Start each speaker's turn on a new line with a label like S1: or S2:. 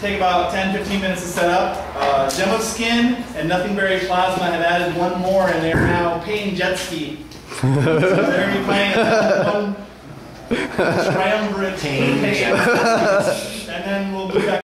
S1: take about 10, 15 minutes to set up. Uh, Gem of Skin and Nothing Berry Plasma have added one more, and they're now paying jet ski. so they're going to be playing one triumvirate. And then we'll be back.